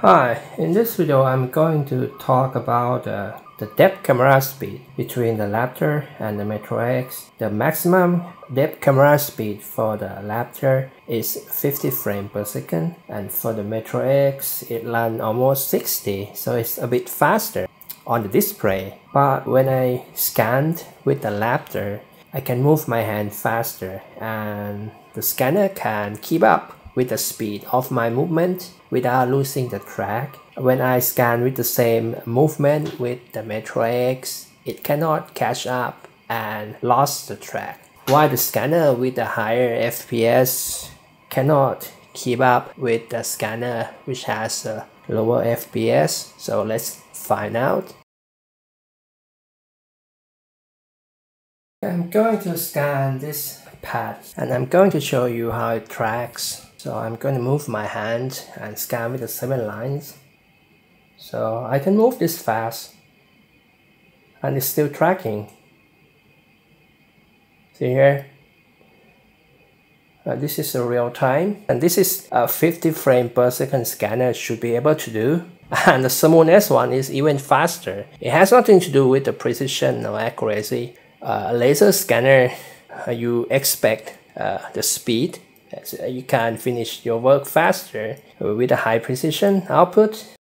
Hi, in this video I'm going to talk about uh, the depth camera speed between the Raptor and the Metro X. The maximum depth camera speed for the Raptor is 50 frames per second and for the Metro X it runs almost 60 so it's a bit faster on the display. But when I scanned with the Raptor I can move my hand faster and the scanner can keep up with the speed of my movement without losing the track. When I scan with the same movement with the Metro X, it cannot catch up and lost the track. While the scanner with the higher FPS cannot keep up with the scanner which has a lower FPS. So let's find out. I'm going to scan this pad and I'm going to show you how it tracks so I'm going to move my hand and scan with the seven lines. So I can move this fast and it's still tracking. See here? Uh, this is a real time and this is a 50 frame per second scanner should be able to do and the Summon S1 is even faster. It has nothing to do with the precision or accuracy. Uh, a laser scanner uh, you expect uh, the speed so you can finish your work faster with a high precision output.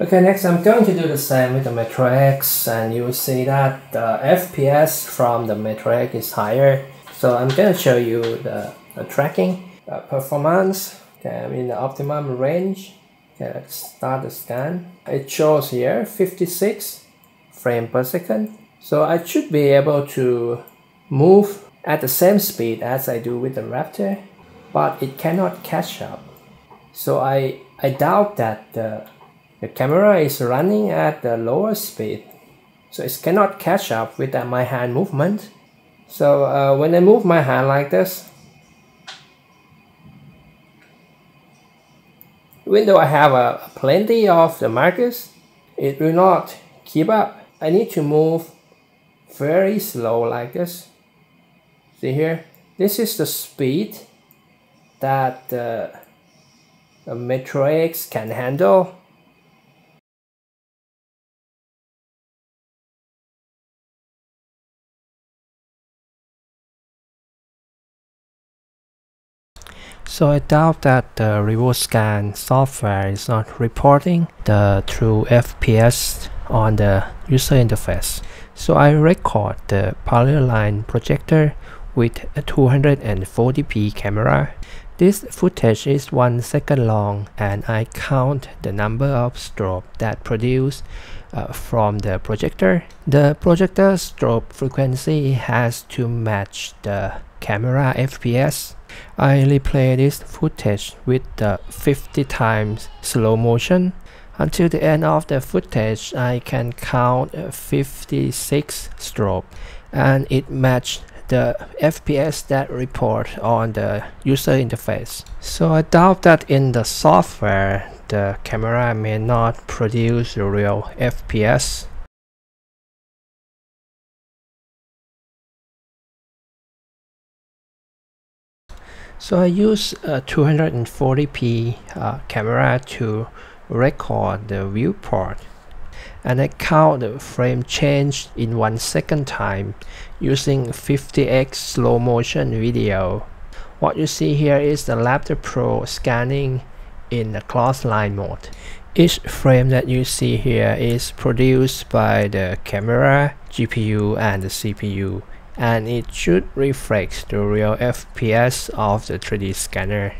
Okay, next I'm going to do the same with the Metro X and you will see that the FPS from the Metro X is higher. So I'm going to show you the, the tracking uh, performance. Okay, I'm in the optimum range. Okay, let's start the scan. It shows here 56 frame per second. So I should be able to move at the same speed as I do with the Raptor, but it cannot catch up. So I, I doubt that the, the camera is running at the lower speed. So it cannot catch up with my hand movement. So uh, when I move my hand like this, even though I have uh, plenty of the markers, it will not keep up. I need to move very slow like this See here, this is the speed that uh, a Metro X can handle. So I doubt that the Revo Scan software is not reporting the true FPS on the user interface. So I record the parallel line projector with a 240p camera. This footage is 1 second long and I count the number of strobes that produce uh, from the projector. The projector strobe frequency has to match the camera FPS. I replay this footage with the 50 times slow motion. Until the end of the footage, I can count 56 strobe and it matched the FPS that report on the user interface. So I doubt that in the software the camera may not produce the real FPS. So I use a 240p uh, camera to record the viewport and I count the frame change in 1 second time using 50x slow motion video. What you see here is the Raptor Pro scanning in the cross line mode. Each frame that you see here is produced by the camera, GPU and the CPU and it should reflect the real FPS of the 3D scanner.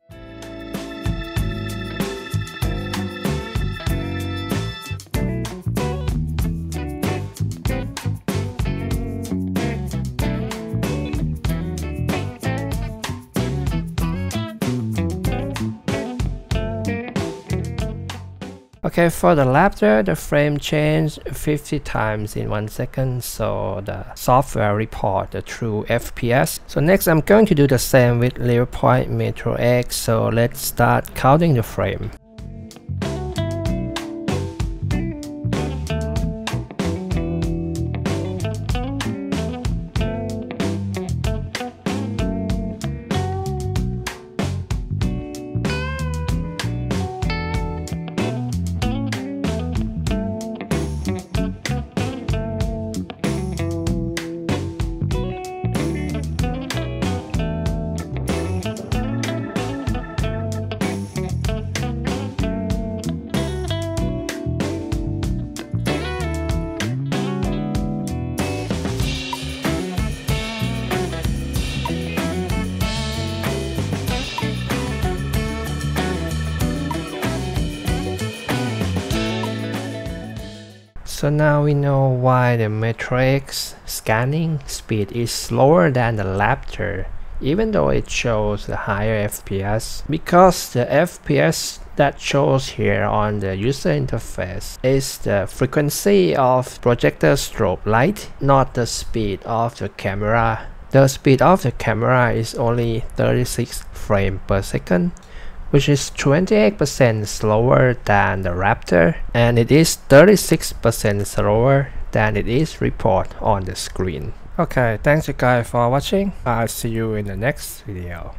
Okay, for the Raptor, the frame changed 50 times in one second, so the software report the true FPS. So next I'm going to do the same with Revopoint Metro X, so let's start counting the frame. So now we know why the Metro X scanning speed is slower than the Raptor even though it shows a higher FPS because the FPS that shows here on the user interface is the frequency of projector strobe light not the speed of the camera. The speed of the camera is only 36 frames per second which is 28% slower than the Raptor and it is 36% slower than it is reported on the screen. Okay, thanks you guys for watching. I'll see you in the next video.